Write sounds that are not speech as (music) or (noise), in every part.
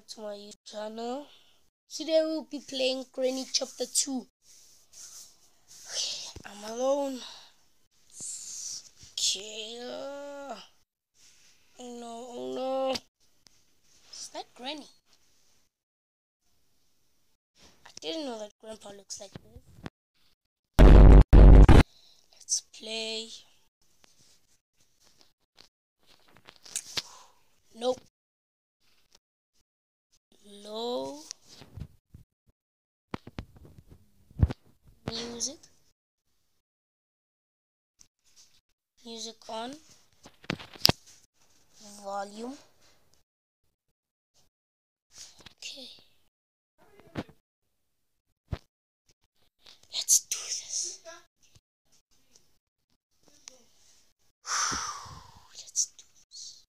to my YouTube channel. Today we'll be playing Granny Chapter 2. Okay, I'm alone. Okay. Uh, oh no, oh no. Is that Granny? I didn't know that Grandpa looks like this. Let's play. Nope. Music. Music on. Volume. Okay. Let's do this. Let's do this.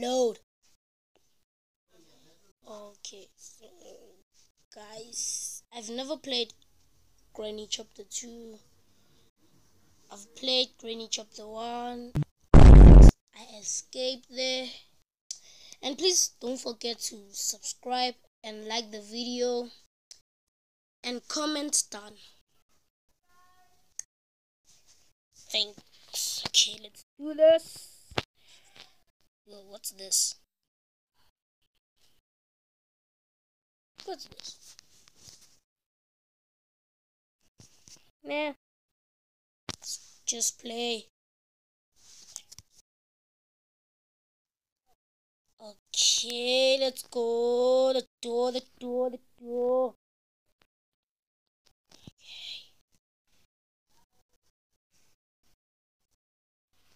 Load. Okay, so guys, I've never played Granny Chapter 2. I've played Granny Chapter 1. I escaped there. And please don't forget to subscribe and like the video and comment down. Thanks. Okay, let's do this. Well, what's this? What's this? Nah. Let's just play. Okay, let's go. The door, the door, the door. Okay.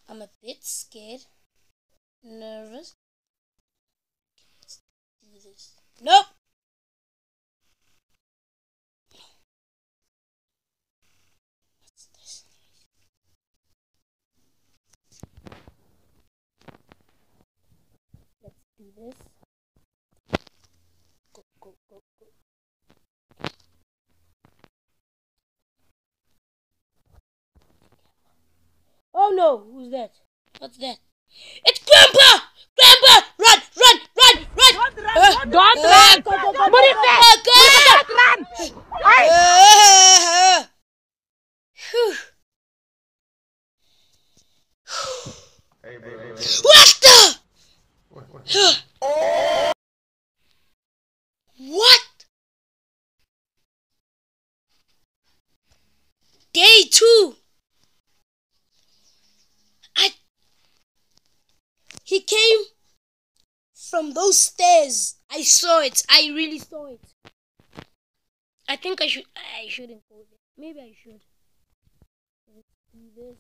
I'm a bit scared, nervous. Let's do this. Nope. This. Go, go, go, go. Oh no, who's that? What's that? It's Grandpa! Grandpa! Run, run, run, run! Don't run! Uh, Don't go, run! go, go, What is go, that? go, go. Don't run! Hey! Uh, Phew. Hey. What the? What, what? What? Day two. I. He came from those stairs. I saw it. I really saw it. I think I should. I shouldn't go there. Maybe I should. Let's do this.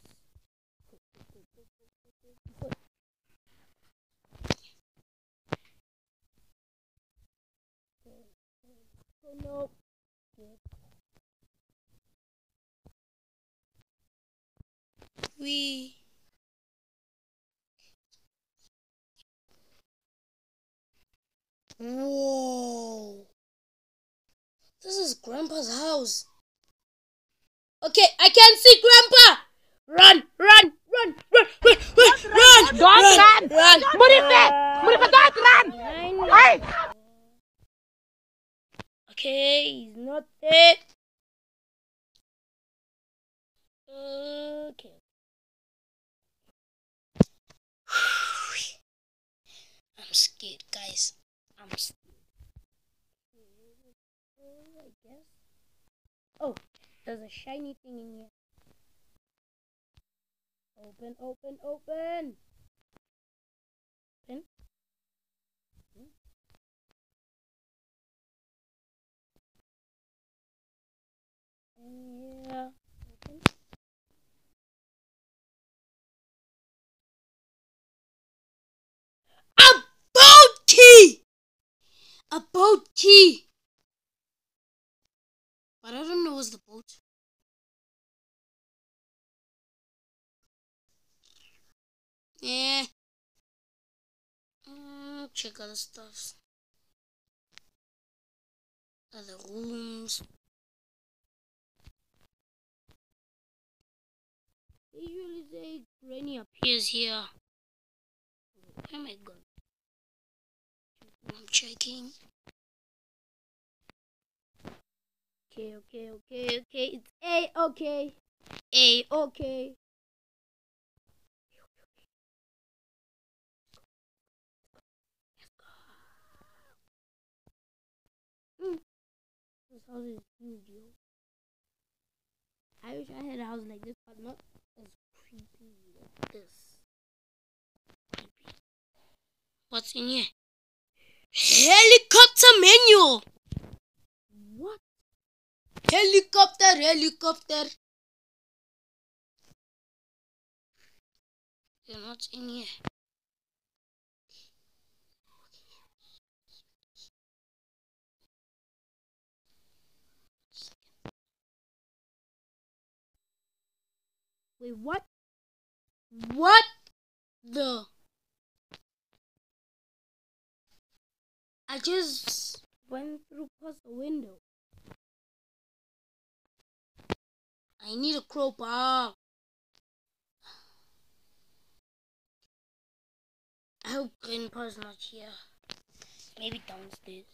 Oh no. We. Whoa. This is Grandpa's house. Okay, I can see Grandpa. Run, run, run, run, run, run, run, Don't run! run. What is that? What is that? Don't run! Hey! Okay, he's not there. Okay. (sighs) I'm scared, guys. I'm. I guess. Oh, there's a shiny thing in here. Open, open. Open. Yeah. Open. A boat key! A boat key! But I don't know what's the boat. Yeah. Mm, check other stuffs. Other rooms. Usually say Granny appears here. Where am I going? I'm checking. Okay, okay, okay, okay. It's A, okay. A, okay. Mm. This house is huge, yo. I wish I had a house like this, but not as creepy like this. Creepy. What's in here? Helicopter manual! What? Helicopter, helicopter. They're not in here. Wait, what? What the? I just went through past the window. I need a crowbar. I hope Grandpa's not here. Maybe downstairs.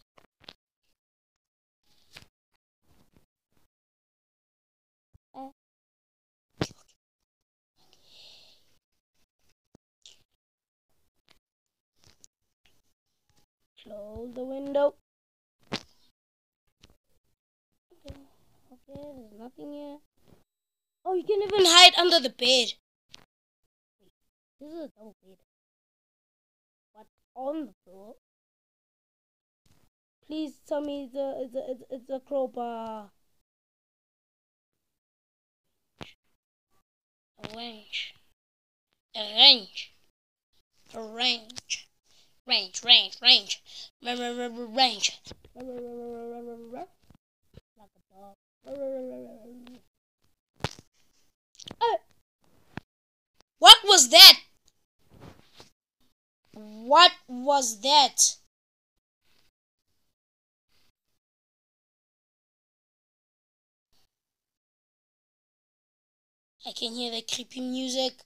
Uh. Close the window. Okay, okay, there's nothing here. Oh, you can even hide under the bed. Wait, this is a double bed. But on the floor. Please tell me it's a, it's a, it's a crowbar. A wrench. A wrench. A wrench. Range, range, range. Range. Uh, What was that? What was that? I can hear the creepy music.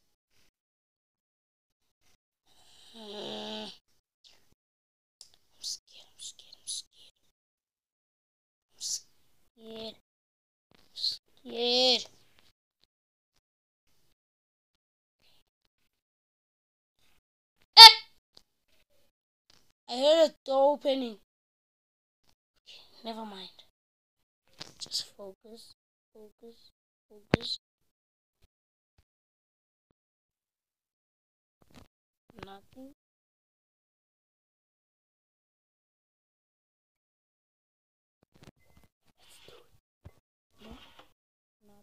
Uh, I'm scared, I'm scared, I'm scared. I'm scared. Scared. Eh! I heard a door opening. Okay, never mind. Just focus, focus, focus. Nothing. Let's do it. No,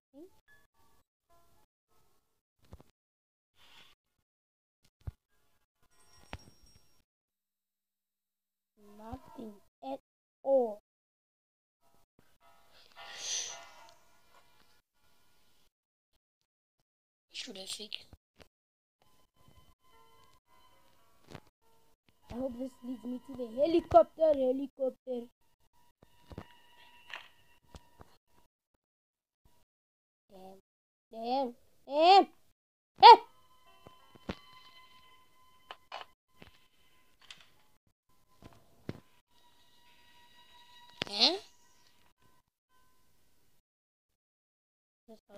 nothing. At all. Should I fix? I hope this leads me to the helicopter, helicopter. Damn, damn, damn, damn. Eh?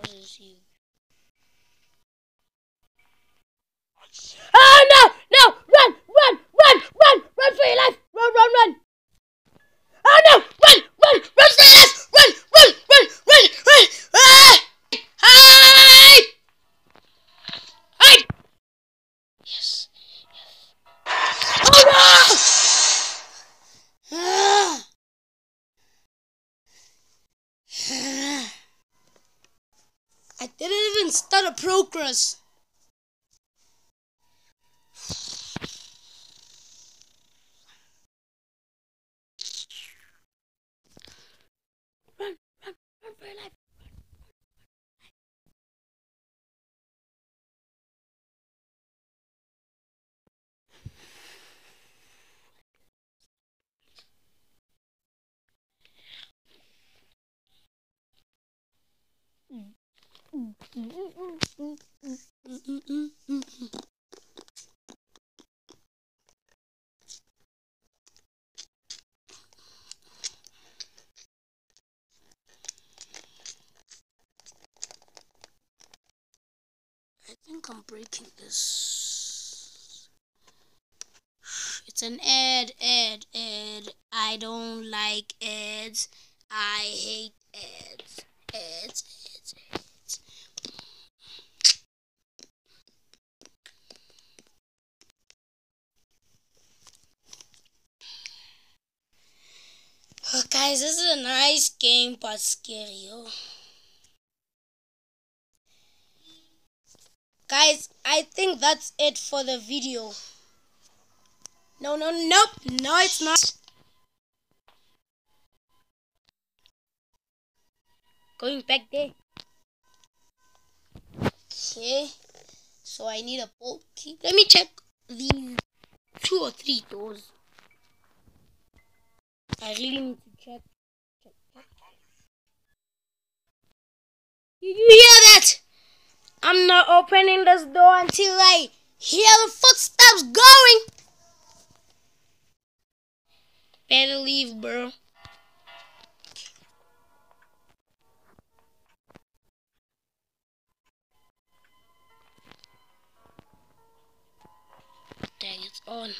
This is. I didn't even start a progress. I think I'm breaking this. It's an ad, ad, ad. I don't like ads. I hate ads. Ads, guys, this is a nice game, but scary. Guys, I think that's it for the video. No, no, nope. No, it's not. Going back there. Okay. So I need a bolt key. Let me check these two or three doors. I really need to You hear that? I'm not opening this door until I hear the footsteps going. Better leave, bro. Dang, it's on.